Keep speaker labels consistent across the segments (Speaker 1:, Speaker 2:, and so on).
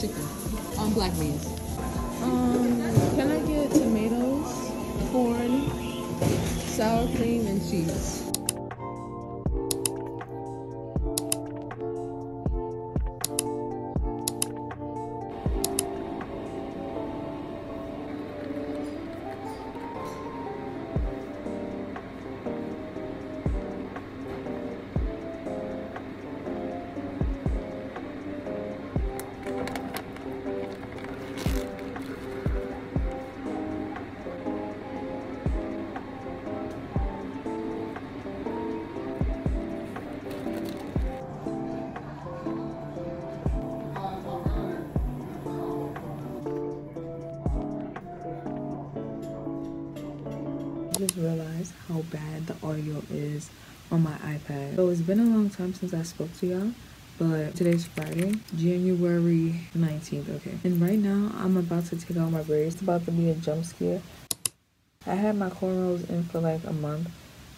Speaker 1: chicken on black beans.
Speaker 2: Um, can I get tomatoes, corn, sour cream, and cheese? Just realized how bad the audio is on my iPad. So it's been a long time since I spoke to y'all, but today's Friday, January 19th, okay. And right now, I'm about to take out my braids. It's about to be a jump scare. I had my cornrows in for like a month,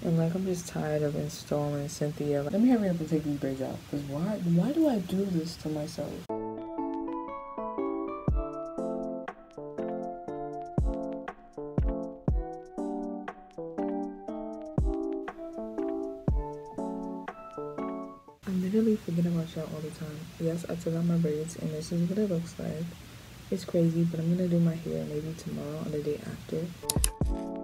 Speaker 2: and like I'm just tired of installing Cynthia. Let me hurry up and take these braids out, because why, why do I do this to myself? I literally forget about y'all all the time. Yes, I took out my braids and this is what it looks like. It's crazy, but I'm gonna do my hair maybe tomorrow or the day after.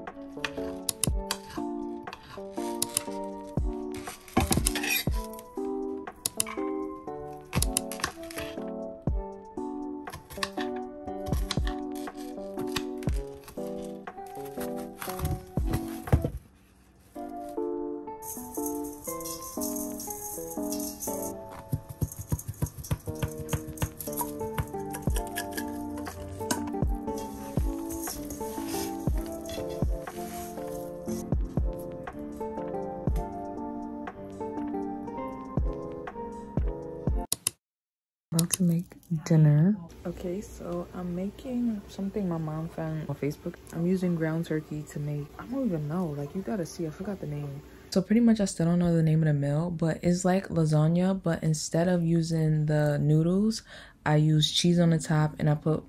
Speaker 2: To make dinner. Okay, so I'm making something my mom found on Facebook. I'm using ground turkey to make, I don't even know, like you gotta see, I forgot the name. So pretty much I still don't know the name of the meal, but it's like lasagna, but instead of using the noodles, I use cheese on the top and I put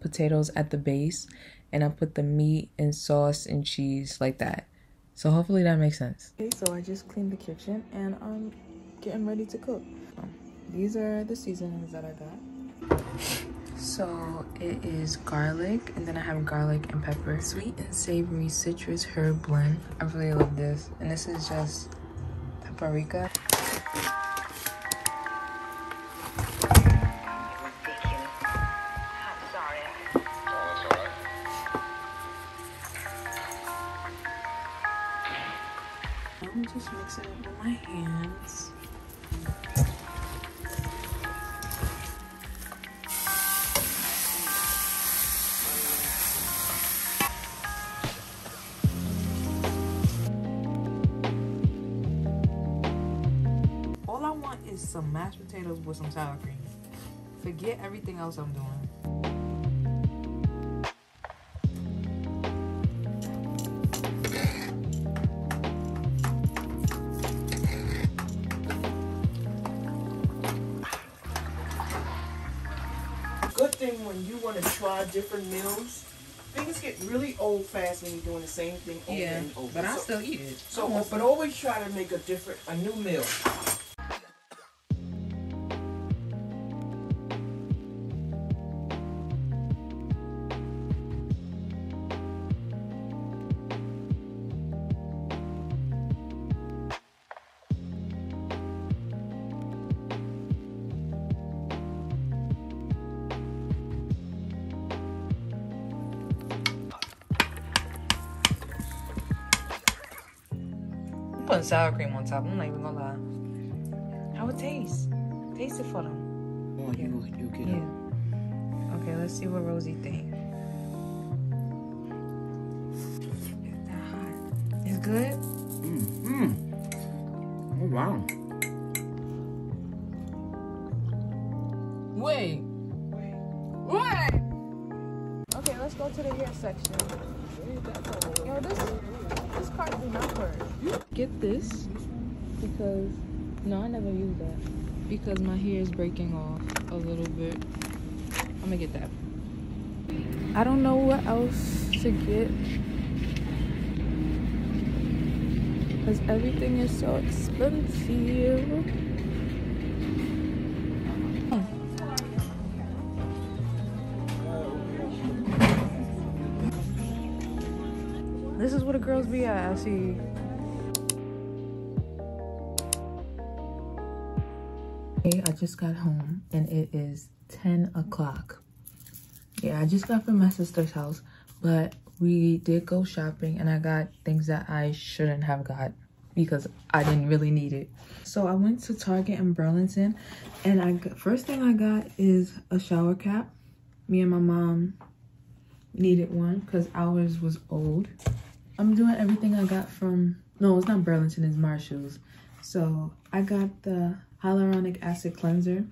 Speaker 2: potatoes at the base and I put the meat and sauce and cheese like that. So hopefully that makes sense. Okay, so I just cleaned the kitchen and I'm getting ready to cook. These are the seasonings that I got. So it is garlic, and then I have garlic and pepper. Sweet and savory citrus herb blend. I really love this. And this is just paprika. I'm just mixing it with my hands. Some mashed potatoes with some sour cream. Forget everything else I'm doing.
Speaker 3: Good thing when you want to try different meals, things get really old fast when you're doing the same thing over
Speaker 1: Yeah,
Speaker 3: and over.
Speaker 1: but I'll
Speaker 3: so,
Speaker 1: still eat it.
Speaker 3: so, but always try to make a different, a new meal.
Speaker 1: Putting sour cream on top. I'm not even gonna lie. How it tastes? Taste it for them.
Speaker 3: Oh, you, you get
Speaker 1: Yeah. Okay, let's see what Rosie think. It's that hot. It's good.
Speaker 3: Mm. Oh wow.
Speaker 1: Wait. Wait. Okay, let's go to the hair section. Yo, this this card do not work. Get this because no, I never use that because my hair is breaking off a little bit.
Speaker 2: I'm gonna get that. I don't know what else to get. Because everything is so expensive. Where the girls I just got home and it is 10 o'clock. Yeah, I just got from my sister's house, but we did go shopping and I got things that I shouldn't have got because I didn't really need it. So I went to Target in Burlington and I first thing I got is a shower cap. Me and my mom needed one because ours was old. I'm doing everything I got from, no, it's not Burlington, it's Marshalls. So I got the hyaluronic acid cleanser.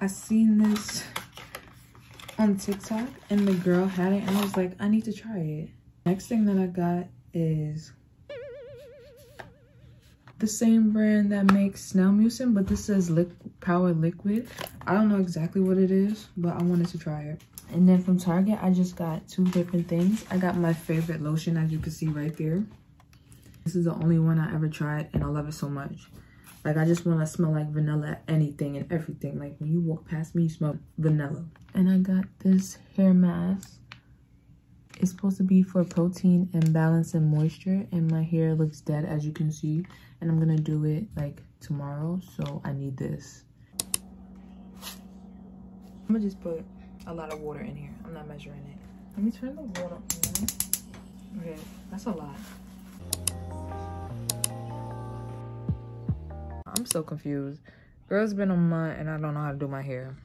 Speaker 2: I seen this on TikTok and the girl had it and I was like, I need to try it. Next thing that I got is the same brand that makes snail mucin, but this says power liquid. I don't know exactly what it is, but I wanted to try it. And then from Target, I just got two different things. I got my favorite lotion, as you can see right there. This is the only one I ever tried, and I love it so much. Like, I just want to smell like vanilla anything and everything. Like, when you walk past me, you smell vanilla. And I got this hair mask. It's supposed to be for protein and balance and moisture. And my hair looks dead, as you can see. And I'm going to do it, like, tomorrow. So, I need this. I'm going to just put a lot of water in here. I'm not measuring it. Let me turn the water on. Okay, that's a lot. I'm so confused. Girl's been a month and I don't know how to do my hair.